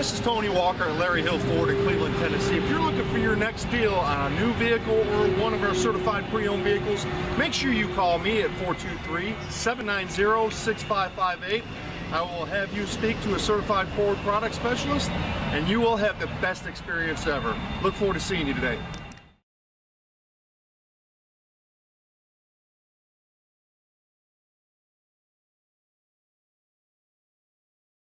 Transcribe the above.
This is Tony Walker at Larry Hill Ford in Cleveland, Tennessee. If you're looking for your next deal on a new vehicle or one of our certified pre-owned vehicles, make sure you call me at 423-790-6558. I will have you speak to a certified Ford product specialist and you will have the best experience ever. Look forward to seeing you today.